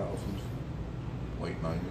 thousands, late nineties.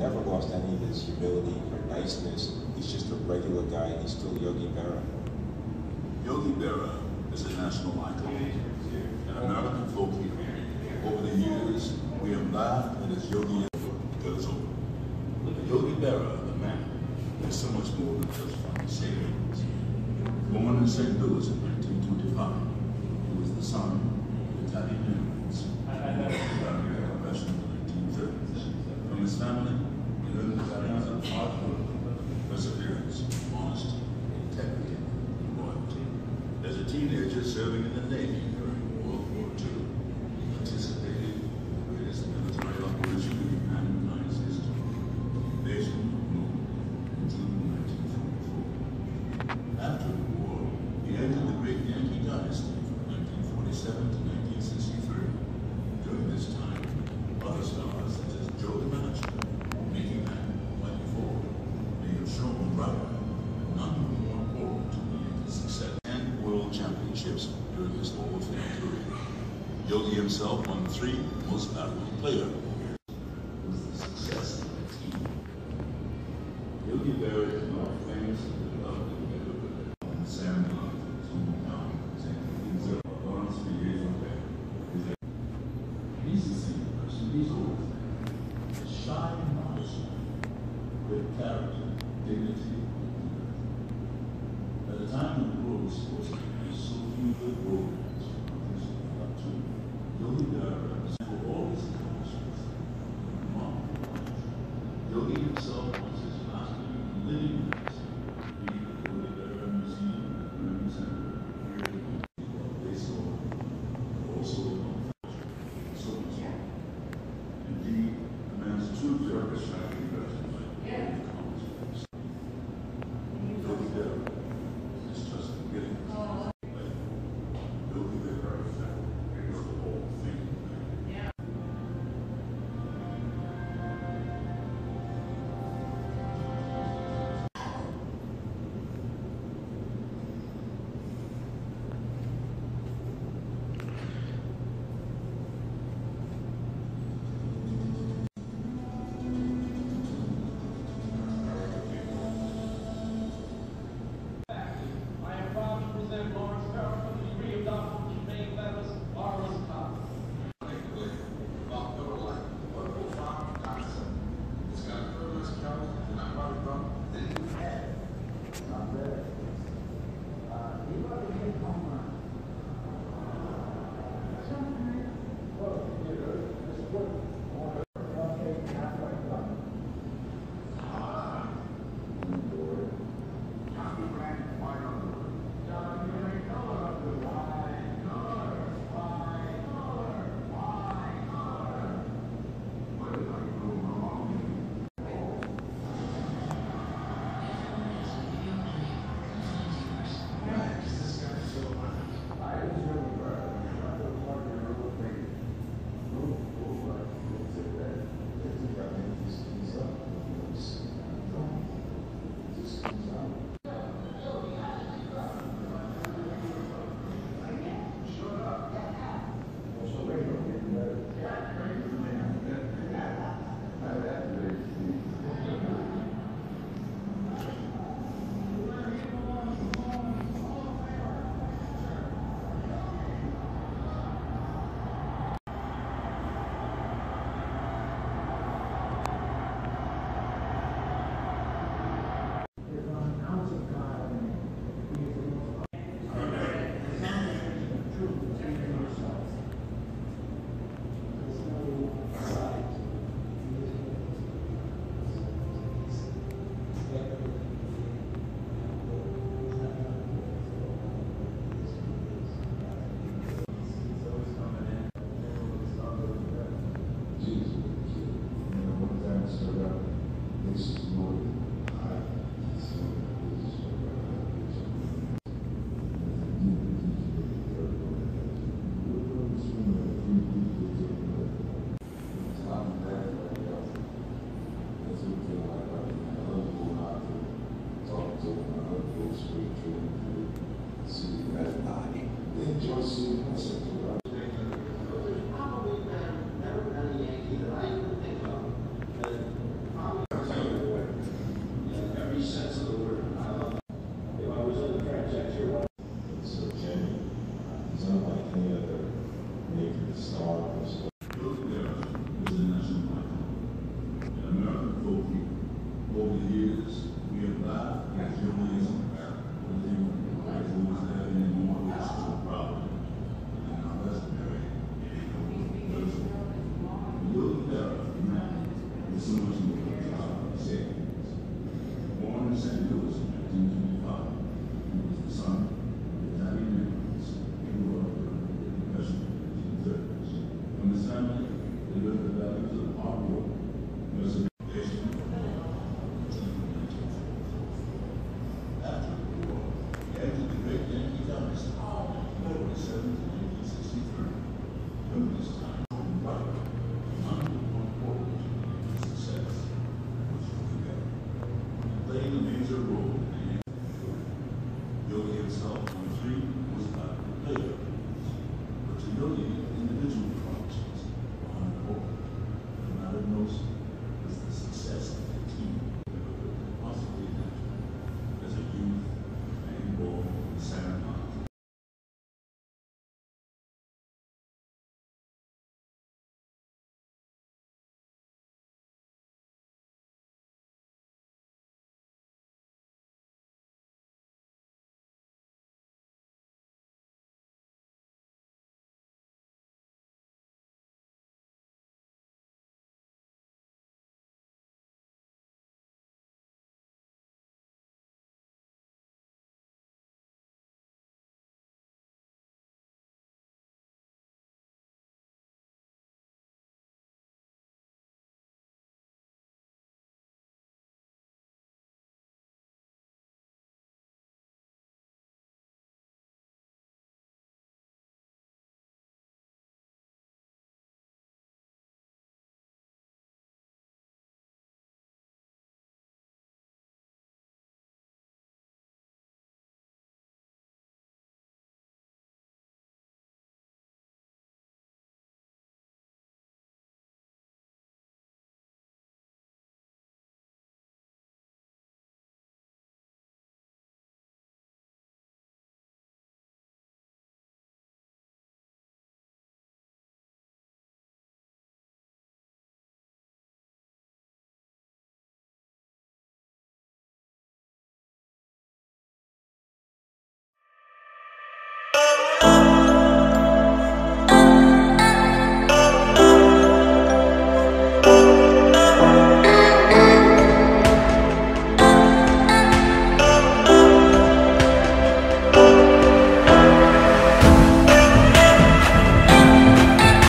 never lost any of his humility or niceness. He's just a regular guy, he's still Yogi Berra. Yogi Berra is a national icon, an American folk hero. Over the years, we have laughed at his Yogi effort goes on. But Yogi Berra, the man, is so much more than just funny sayings. Born in St. Louis in 1925, he was the son of Italian serving in the Navy. championships during his Hall of Fame career. Yogi himself won three Most Valuable Player